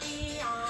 Jackie.